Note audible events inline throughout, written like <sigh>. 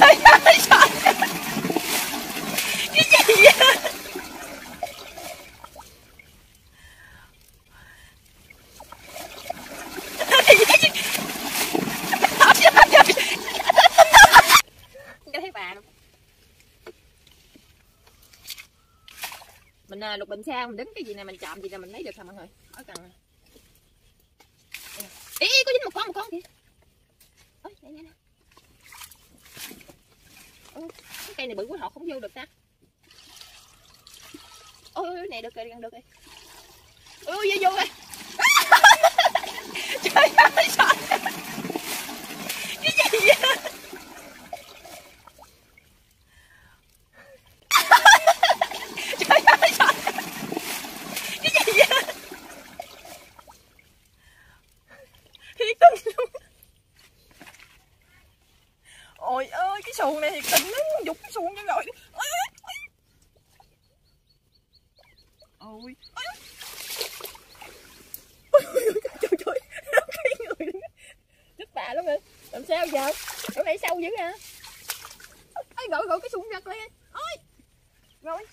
trời ơi trời cái gì vậy cái luôn mình à, lục bình xa mình đứng cái gì này mình chạm gì là mình lấy được hả mọi người? Ở cần ý, có dính một con một con kìa. Ôi đây nè nè. Cái cây này bự quá, họ không vô được ta. Ôi ôi này được rồi gần được rồi. Ôi, vô vô rồi. <laughs> Trời ơi, trời. Cái gì vậy trời ơi trời cái gì vậy thiệt tình luôn ôi ơi cái xuồng này thiệt tình nó dục cái xuồng cho rồi ôi ôi ôi ôi ôi ôi trời trời nó cái người chết bà lắm rồi làm sao giờ? Chỗ này sâu dữ hả? Ấy gọi gọi cái xuồng giật lên ôi! Rồi.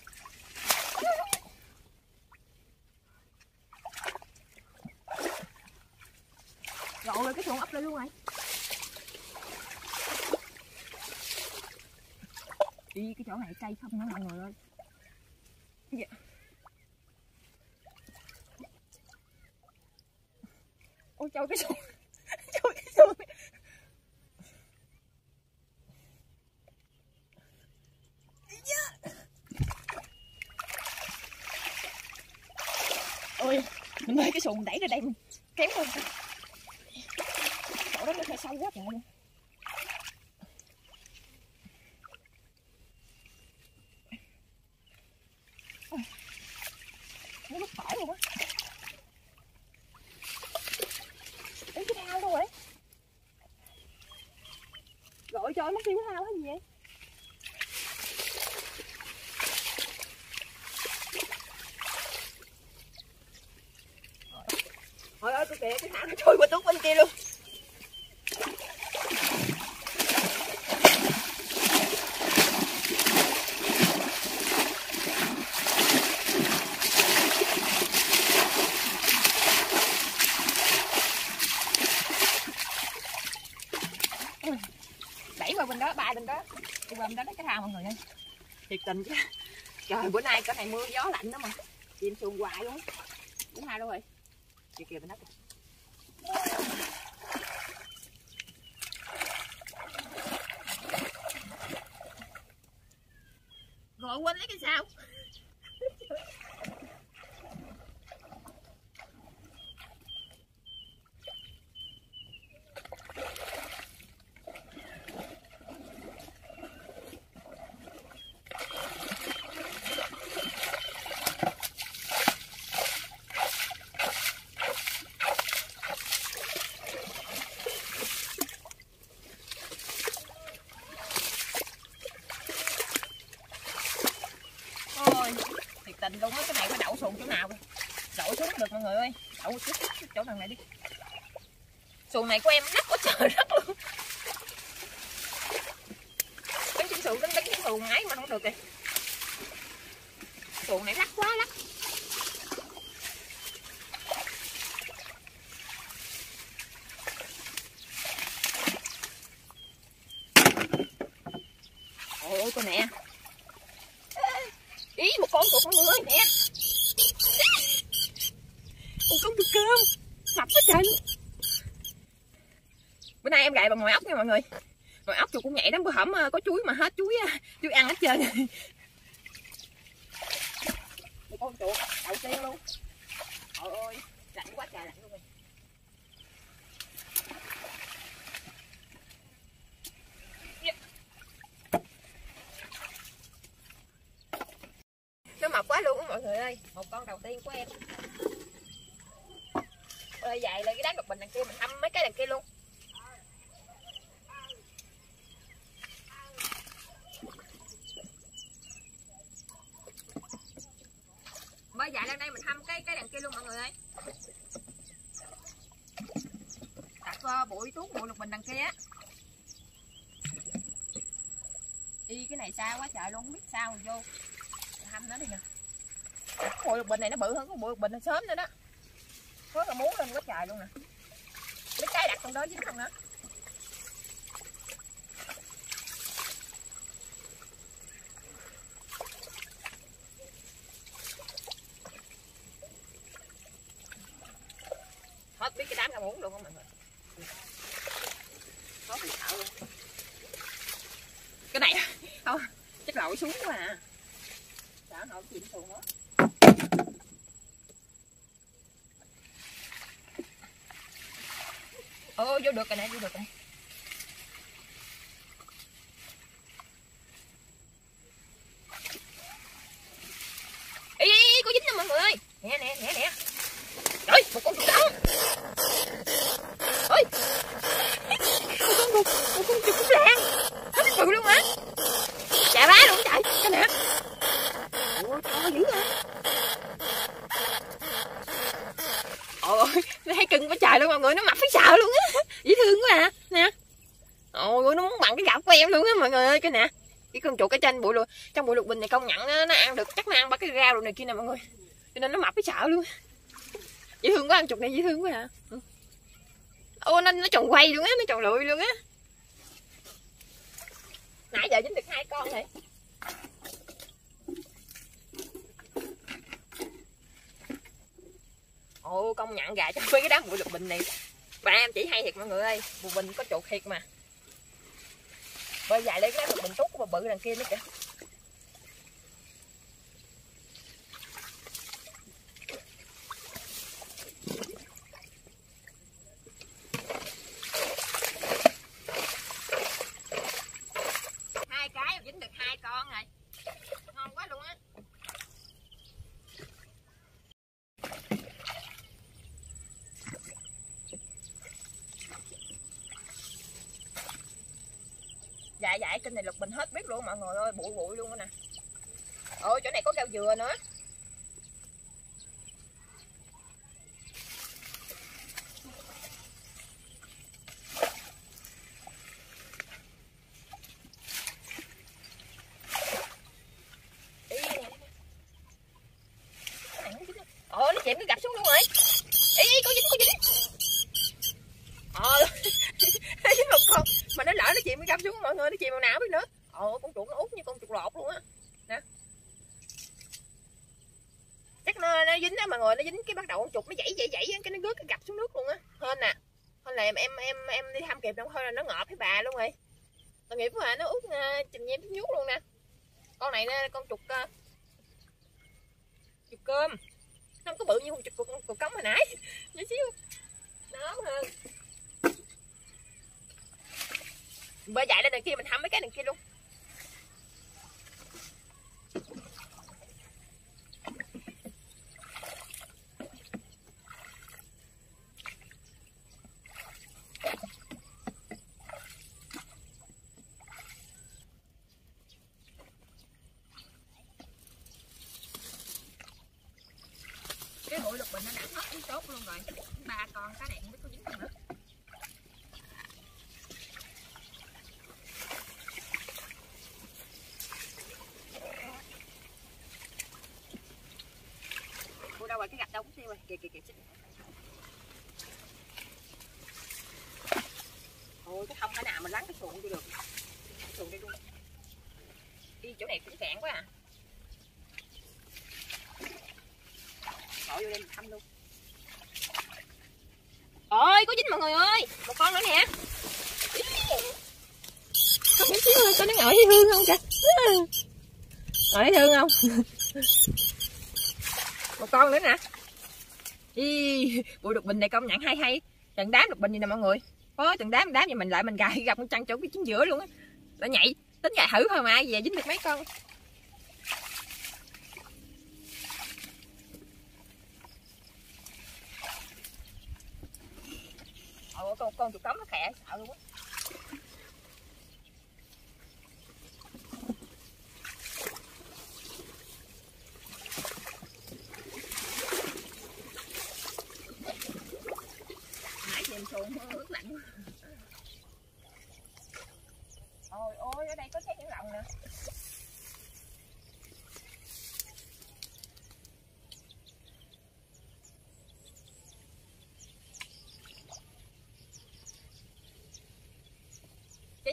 Rộ rồi cái xuồng ấp lên luôn rồi. Đi cái chỗ này cây không nữa mọi người ơi? Dạ. Ôi, trời, cái xuồng Trời cái xuồng Dạ. Ôi mình đẩy ra đây luôn. Kéo luôn chỗ đó nó hơi sâu quá trời luôn. Ôi, nó lúc khỏi luôn á. Ê, cái thao đâu gọi cho nó kêu cái thao gì vậy Trời ơi, tôi kìa, cái thao nó trôi qua tuốt bên kia luôn đẩy qua bên đó ba bên đó đi qua bên đó lấy cái thao mọi người ơi thiệt tình chứ. Trời, bữa nay cái này mưa gió lạnh đó mà. Chim xuồng hoài luôn. Á đúng hai đâu rồi? Kìa kìa, bên đó kìa. Gọi quên lấy cái sao Ôi, thiệt tình luôn á, cái này phải đậu xuồng chỗ nào kìa Đậu xuống được mọi người ơi. Đậu chút chút chỗ thằng này đi. Xuồng này của em rắc có trời rất luôn. Đánh trên xuồng, đánh đánh trên xuồng ấy mà không được kìa. Xuồng này rắc quá rắc Ôi ôi con nè ý một con của con người ơi nè một con chuột cơm mập quá trời luôn bữa nay em gài bằng ngoài ốc nha mọi người. Ngoài ốc chuột cũng nhảy lắm bữa hổm ờ, có chuối mà hết chuối chuối ăn hết trơn. Con chuột đầu tiên luôn. Trời ơi, lạnh quá trời lạnh luôn rồi. Nó mập quá luôn á mọi người ơi, một con đầu tiên của em. Rồi dài lên cái đám đục bình đằng kia mình âm mấy cái đằng kia luôn. Đang lên đây mình thăm cái cái đằng kia luôn mọi người ơi. Đặt uh, bụi tuốt bụi lục bình đằng kia á. Y cái này xa quá trời luôn không biết sao rồi vô. Thăm nó đi nè bộ lục bình này nó bự hơn cái bộ lục bình nó sớm nữa đó. Có là muốn lên quá trời luôn nè. Mấy cái đặt trong đó dính không nữa. Hết biết rau muống luôn á mọi người? Hết thì sợ luôn. Cái này à? không chắc lội xuống quá à. Sợ nổi chìm xuống hết ô vô được rồi nè, vô được rồi Ý, ý, ý, có dính nè mọi người ơi nè nè nè nè trời một con chuột trắng ôi một con một, một con chuột cúc lan hết cái bự luôn hả chà bá luôn trời cái nè ôi to dữ hả ôi nó thấy cưng quá trời luôn mọi người nó mập phải sợ luôn á dễ thương quá à nè ôi nó muốn bằng cái gạo của em luôn á mọi người ơi cái nè. Cái con chuột cái trên bụi lục trong bụi lục bình này công nhận nó, nó ăn được chắc nó ăn ba cái rau rồi này kia nè mọi người. Cho nên nó mập cái sợ luôn. Dễ thương quá ăn chuột này dễ thương quá hả ô nó nó tròn quay luôn á nó tròn lụi luôn á. Nãy giờ dính được hai con này ô công nhận gà trong mấy cái đám bụi lục bình này. Ba em chỉ hay thiệt mọi người ơi. Bụi bình có chuột thiệt mà. Bây dài lên cái lá bình tốt của bà bự đằng kia nữa kìa hai cái dính được hai con rồi ngon quá luôn á dại dạ trên này lục bình hết biết luôn, mọi người ơi, bụi bụi luôn á nè. Ôi, chỗ này có keo dừa nữa Ý nè. Cái này nó dính nè. Ồ nó chìm cái gặp xuống luôn rồi ý, ý có dính có dính ờ dính một con mà nó lỡ nó chìm cái gặp xuống mọi người nó chìm màu nào biết nữa ồ con chuột nó út như con chuột lột luôn á nè chắc nó, nó dính á mọi người nó dính cái bắt đầu con chuột nó dãy dãy dãy cái nó rớt cái gặp xuống nước luôn á. Hên nè hên là em em em em đi thăm kịp đâu thôi là nó ngợp với bà luôn rồi. Tội nghiệp quá à, nó út uh, à, trình nhem nhút luôn nè. Con này nè con chuột uh, chuột cơm. Nó không có bự như con chuột con chuột cống hồi nãy. <laughs> Nhỏ xíu. Nó hơn bơi dạy lên đằng kia mình thăm mấy cái đằng kia luôn. Cái nó đã hết đến tốt luôn rồi. Ba con cá này không biết có dính không nữa. Cô đâu rồi? Cái gạch đâu cũng tiêu rồi. Kìa kìa kìa. Xích. Ôi cái không thể nào mà lắng cái xuồng đi được. Cái xuồng đi luôn. Đi chỗ này cũng cạn quá à. Đưa lên thăm luôn. Ôi có dính mọi người ơi. Một con nữa nè. Không biết xíu Có nó ngồi thấy hương không kìa? Ngồi thấy hương không? Một con nữa nè. Ý, Bụi đục bình này công nhận hay hay. Trận đám đục bình gì nè mọi người. Có trận đám đám gì mình lại mình gài gặp con trăng chỗ cái chính giữa luôn á. Nó nhảy Tính gài thử thôi mà về dính được mấy con Ồ, con chuột cống nó khẽ sợ luôn á. Nãy chìm xuồng ướt lạnh. Ôi ôi, ở đây có xét những lòng nè.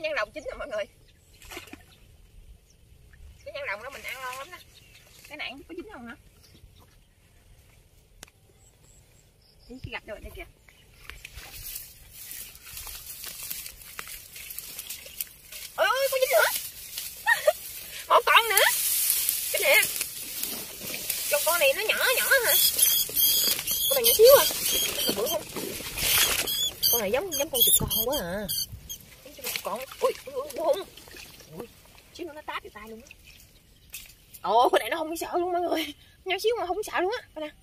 Hả cái nhân đồng chín nè mọi người. Cái nhân đồng đó mình ăn ngon lắm đó. Cái này có chín không hả cái gặp rồi đây kìa. Ôi ôi, có dính nữa. <laughs> Một con nữa. Cái nè con con này nó nhỏ nhỏ hả? Con này nhỏ xíu à. Con bự không con này giống giống con chuột con quá à giống con chuột con ui ui ui ui xíu nữa nó tát vào tay luôn á ồ con này nó không sợ luôn mọi người nhỏ xíu mà không sợ luôn á coi nè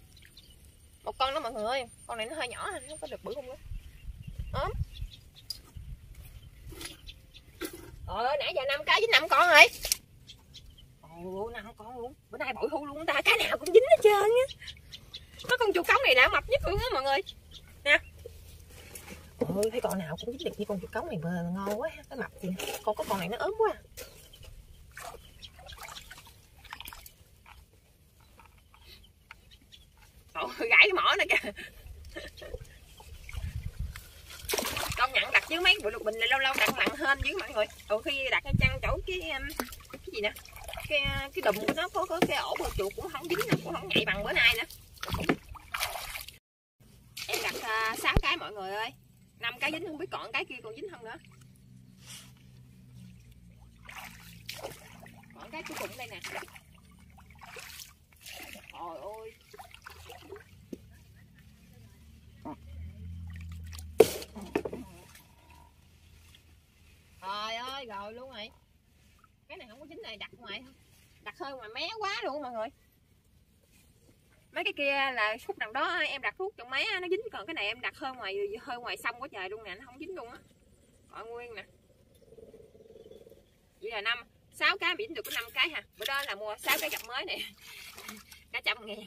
một con đó mọi người ơi con này nó hơi nhỏ nó có được bự không đó ốm Trời ơi, nãy giờ năm cái với năm con rồi. Ồ, năm con luôn. Bữa nay bội thu luôn ta, cái nào cũng dính hết trơn á. Có con chuột cống này đã mập nhất luôn á mọi người. Nè ơi thấy con nào cũng được như con chuột cống này mà ngon quá, cái mập gì. Con có con này nó ốm quá. Ồ, gãy cái mỏ này kìa. Công nhận đặt dưới mấy bụi lục bình này lâu lâu đặt nặng hơn dưới mọi người còn khi đặt cái chăn chỗ cái um, cái gì nè? Cái cái đùm của nó có, có cái ổ bờ chuột cũng không dính nữa cũng không nhạy bằng bữa nay nữa. Em đặt à, sáu cái mọi người ơi năm cái dính, không biết còn cái kia còn dính không nữa. Còn cái cuối cùng đây nè. Trời ơi. Trời ơi, rồi luôn rồi. Cái này không có dính này, đặt ngoài đặt hơi ngoài mé quá luôn mọi người mấy cái kia là khúc nào đó em đặt thuốc trong máy nó dính. Còn cái này em đặt hơi ngoài hơi ngoài sông quá trời luôn nè, nó không dính luôn á. Còn nguyên nè. Vậy là năm, sáu cái bị dính được có năm cái ha bữa đó là mua sáu cái gặp mới này <laughs> cả trăm ngàn.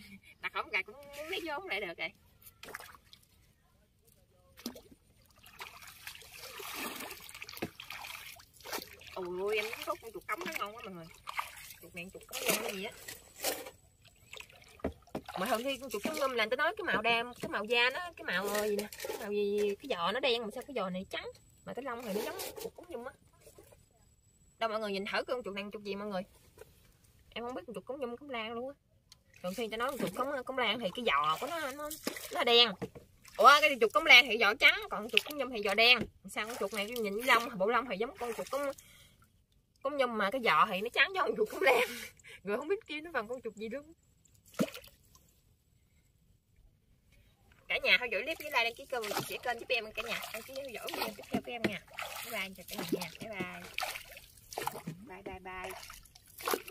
Đặt không gạt cũng lấy vốn lại được rồi. Ôi, em có con chuột cống nó ngon quá mọi người. Chuột miệng chuột cống ngon cái gì á mà thường khi con chuột cống ngâm là tôi nói cái màu đen cái màu da nó, cái màu ờ, gì nè, cái màu gì, cái giò nó đen, mà sao cái giò này trắng? Mà cái lông này nó giống chuột cống nhung á. Đâu mọi người nhìn thử con chuột này chuột gì mọi người. Em không biết con chuột cống nhung cống lan luôn á. Thường khi ta nói con chuột cống ờ, cống lan thì cái giò của nó nó nó đen. Ủa, cái chuột cống lan thì giò trắng, còn chuột cống nhung thì giò đen. Sao con chuột này nhìn lông, bộ lông thì giống con chuột cống cống nhum mà cái giò thì nó trắng giống con chuột cống lan. <laughs> Rồi không biết kia nó bằng con chuột gì đúng. cả nhà theo dõi clip với like đăng ký kênh và chia sẻ kênh giúp em cả nhà. Đăng ký theo dõi video tiếp theo của em nha. Bye bye, chào cả nhà bye bye. Bye bye bye.